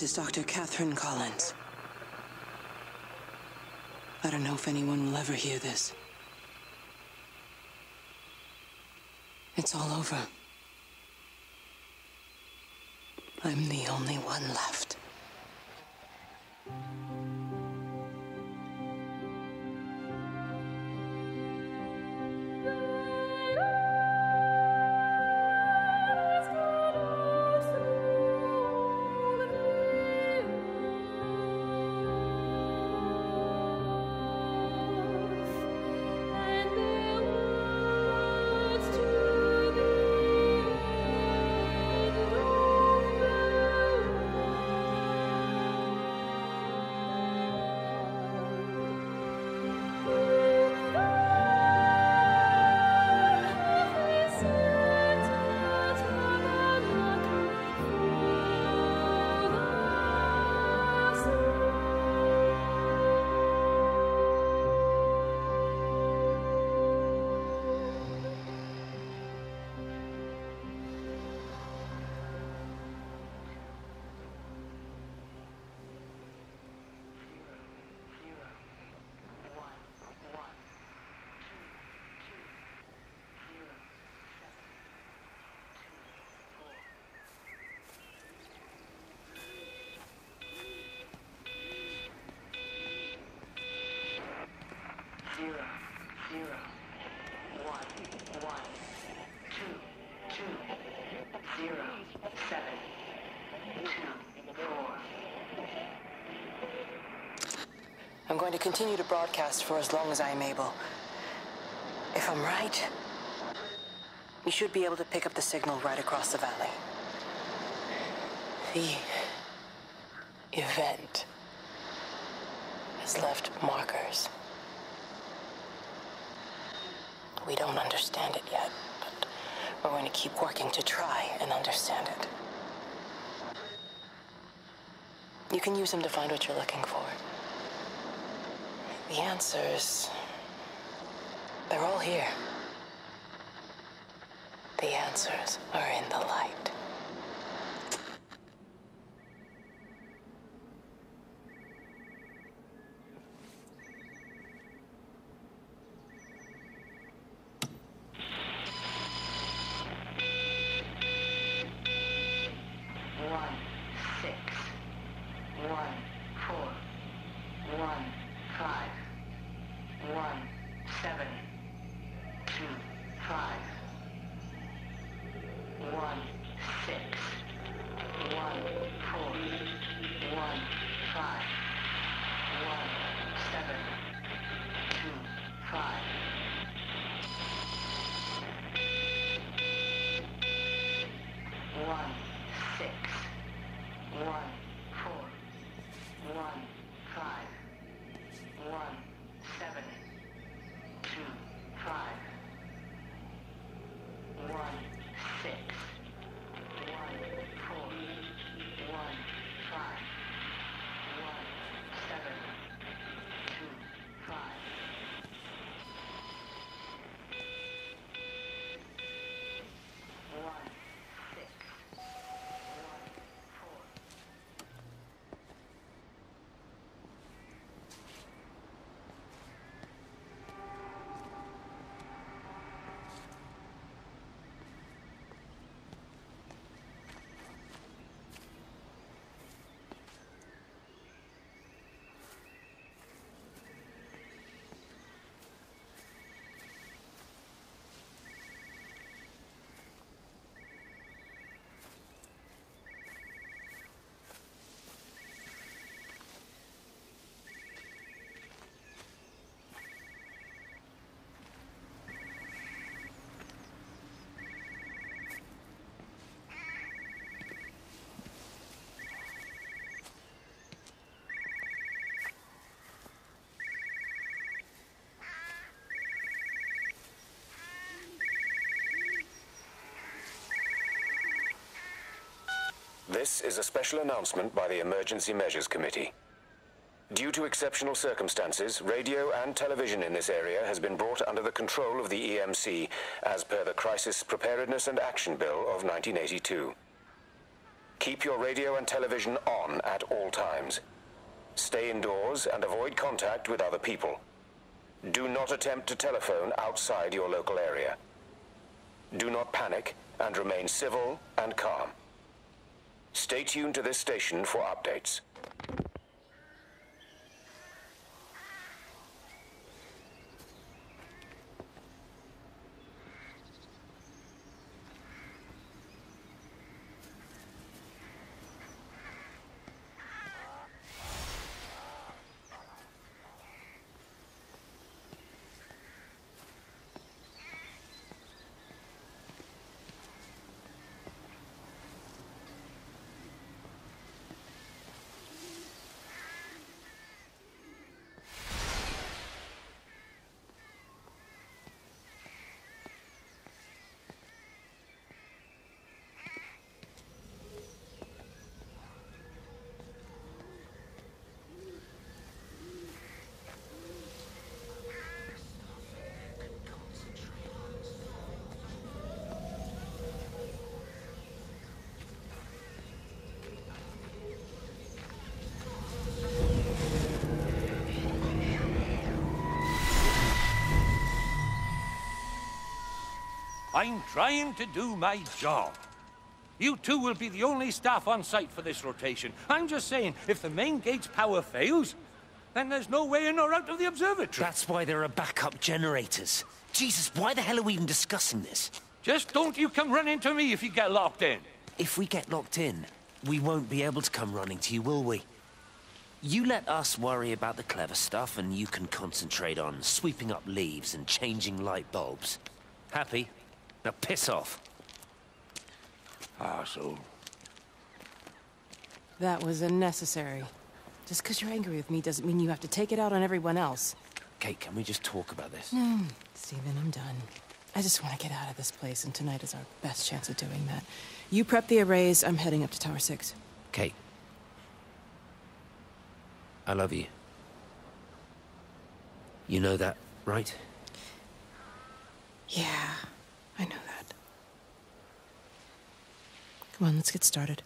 This is Dr. Catherine Collins. I don't know if anyone will ever hear this. It's all over. I'm the only one left. I'm going to continue to broadcast for as long as I am able. If I'm right, we should be able to pick up the signal right across the valley. The event has left markers. We don't understand it yet, but we're going to keep working to try and understand it. You can use them to find what you're looking for. The answers, they're all here. The answers are in the light. This is a special announcement by the Emergency Measures Committee. Due to exceptional circumstances, radio and television in this area has been brought under the control of the EMC as per the Crisis Preparedness and Action Bill of 1982. Keep your radio and television on at all times. Stay indoors and avoid contact with other people. Do not attempt to telephone outside your local area. Do not panic and remain civil and calm. Stay tuned to this station for updates. I'm trying to do my job. You two will be the only staff on site for this rotation. I'm just saying, if the main gate's power fails, then there's no way in or out of the observatory. That's why there are backup generators. Jesus, why the hell are we even discussing this? Just don't you come running to me if you get locked in. If we get locked in, we won't be able to come running to you, will we? You let us worry about the clever stuff, and you can concentrate on sweeping up leaves and changing light bulbs. Happy? Now piss off. Arsehole. That was unnecessary. Just because you're angry with me doesn't mean you have to take it out on everyone else. Kate, can we just talk about this? Stephen, I'm done. I just want to get out of this place, and tonight is our best chance of doing that. You prep the arrays, I'm heading up to Tower 6. Kate. I love you. You know that, right? Yeah, I know that. Come on, let's get started.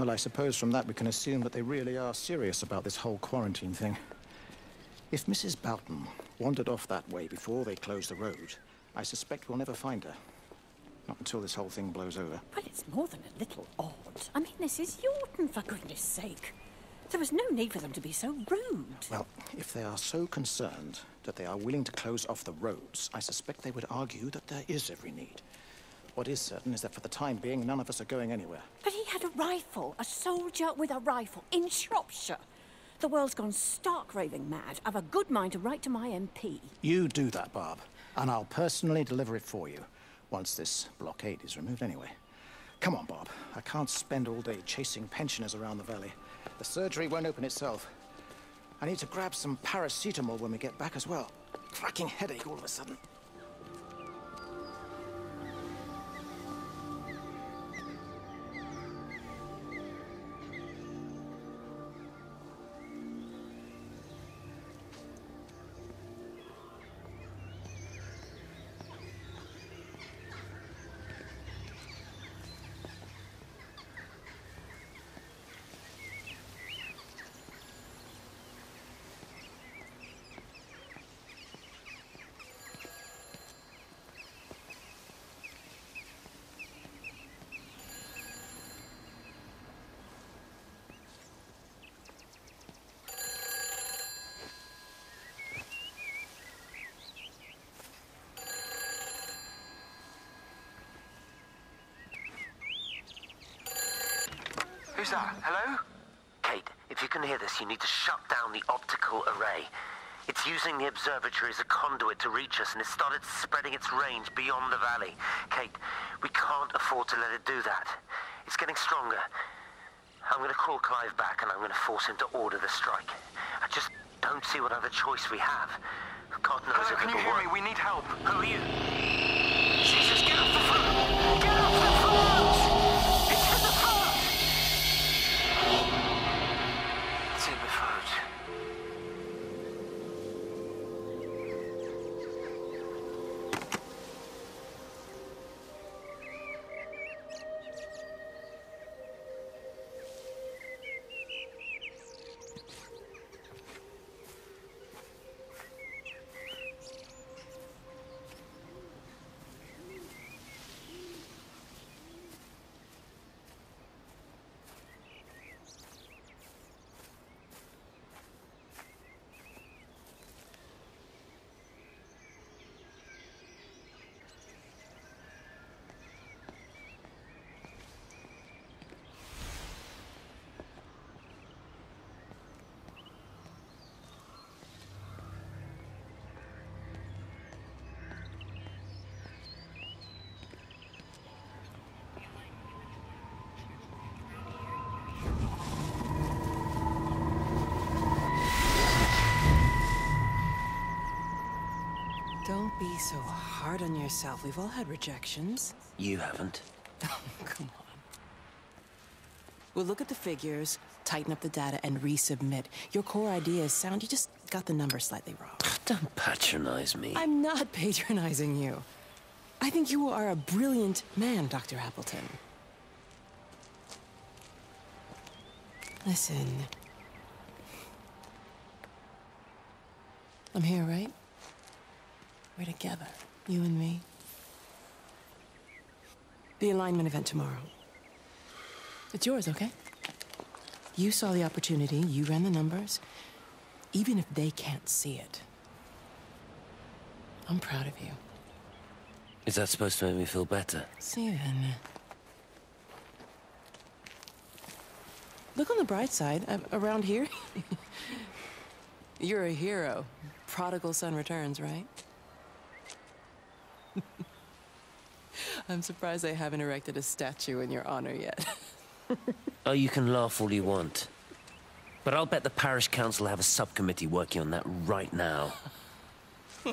Well, I suppose from that we can assume that they really are serious about this whole quarantine thing. If Mrs. Boughton wandered off that way before they closed the road, I suspect we'll never find her. Not until this whole thing blows over. Well, it's more than a little odd. I mean, this is Yaughton, for goodness sake. There was no need for them to be so rude. Well, if they are so concerned that they are willing to close off the roads, I suspect they would argue that there is every need. What is certain is that for the time being, none of us are going anywhere. But he had a rifle, a soldier with a rifle, in Shropshire. The world's gone stark raving mad. I've a good mind to write to my MP. You do that, Barb, and I'll personally deliver it for you. Once this blockade is removed, anyway. Come on, Bob. I can't spend all day chasing pensioners around the valley. The surgery won't open itself. I need to grab some paracetamol when we get back as well. Cracking headache all of a sudden. Who's that? Hello? Kate, if you can hear this, you need to shut down the optical array. It's using the observatory as a conduit to reach us, and it's started spreading its range beyond the valley. Kate, we can't afford to let it do that. It's getting stronger. I'm going to call Clive back, and I'm going to force him to order the strike. I just don't see what other choice we have. God knows Hello, if can you hear work. me? We need help. Who are you? Jesus, get off the phone! Get off the phone! So hard on yourself. We've all had rejections. You haven't. Come on. We'll look at the figures, tighten up the data, and resubmit. Your core idea is sound. You just got the numbers slightly wrong. Don't patronize me. I'm not patronizing you. I think you are a brilliant man, Dr. Appleton. Listen. I'm here, right? We're together, you and me. The alignment event tomorrow. It's yours, okay? You saw the opportunity, you ran the numbers. Even if they can't see it, I'm proud of you. Is that supposed to make me feel better? Stephen. Look on the bright side. Uh, around here, you're a hero. Prodigal son returns, right? I'm surprised they haven't erected a statue in your honor yet. Oh, you can laugh all you want. But I'll bet the parish council have a subcommittee working on that right now.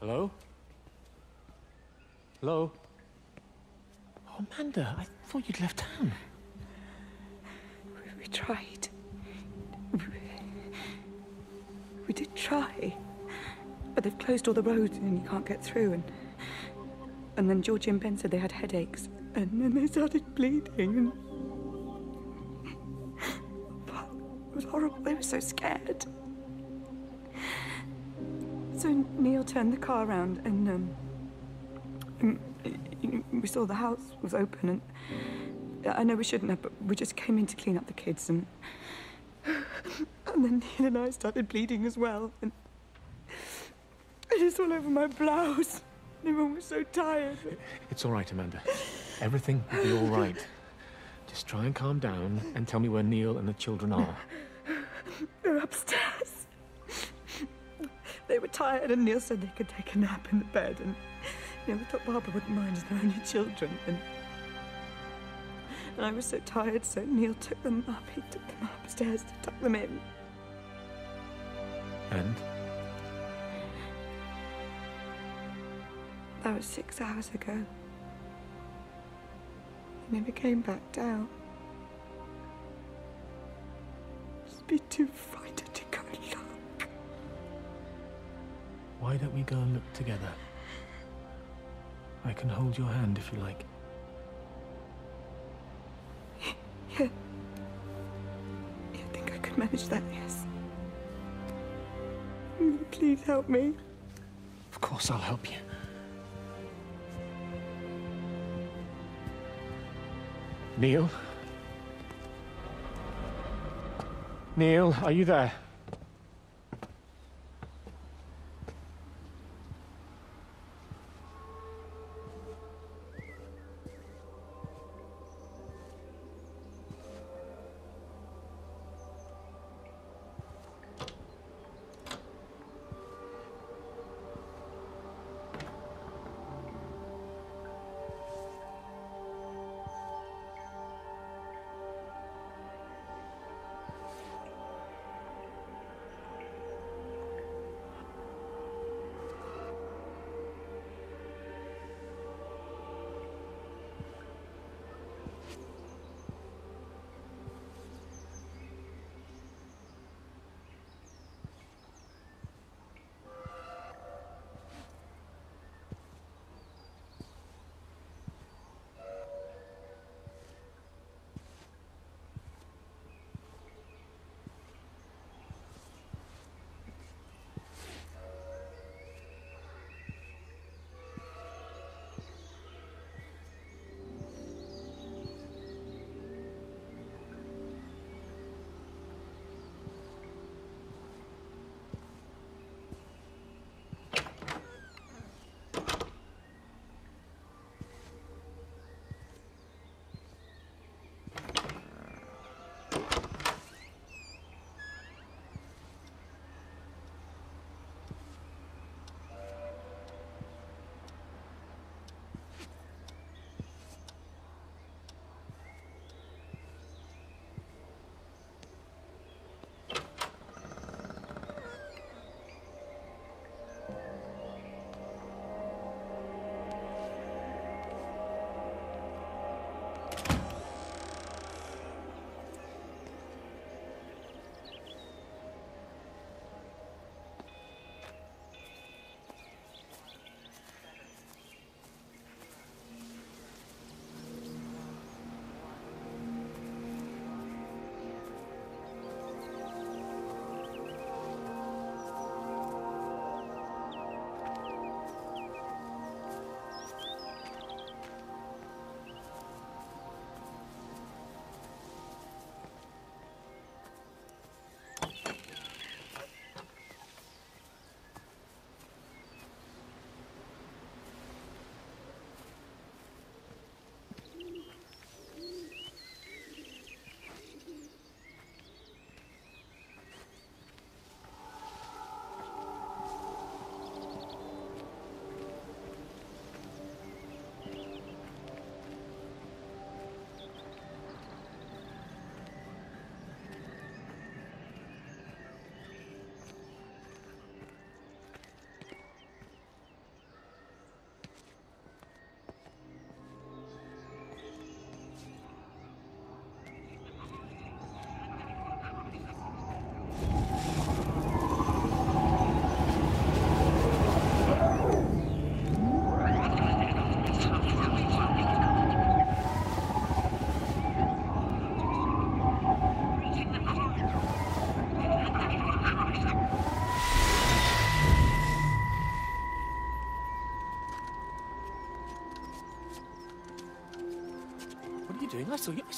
Hello? Hello? Oh, Amanda, I thought you'd left town. We tried. We did try. But they've closed all the roads and you can't get through. And, and then Georgie and Ben said they had headaches. And then they started bleeding. And... It was horrible. They were so scared. Neil turned the car around and, um, and, we saw the house was open and I know we shouldn't have, but we just came in to clean up the kids and and then Neil and I started bleeding as well and it is all over my blouse. Everyone was so tired. It's all right, Amanda. Everything will be all right. Just try and calm down and tell me where Neil and the children are. They're upstairs. They were tired, and Neil said they could take a nap in the bed. And you know, we thought Barbara wouldn't mind as they're only children. And and I was so tired, so Neil took them up. He took them upstairs to tuck them in. And? That was six hours ago. He never came back down. Just be too frightened to Why don't we go and look together? I can hold your hand if you like. Yeah. I think I could manage that, yes. Please help me. Of course, I'll help you. Neil? Neil, are you there?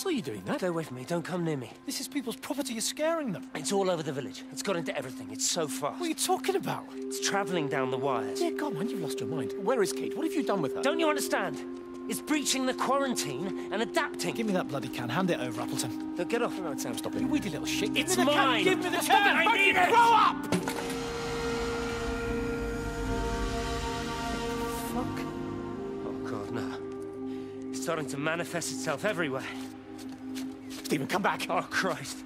Saw you, I saw you doing that. Stay away from me. Don't come near me. This is people's property. You're scaring them. It's all over the village. It's got into everything. It's so fast. What are you talking about? It's traveling down the wires. Yeah, God, man, you've lost your mind. Where is Kate? What have you done with her? Don't you understand? It's breaching the quarantine and adapting. Give me that bloody can. Hand it over, Appleton. Now get off. No, Sam, stop it. You weedy little shit. Give It's me the mine. Can. Give me the can. stop it. I need it. Grow up! Fuck. Oh, God, no. It's starting to manifest itself everywhere. Stephen, come back. Oh, Christ.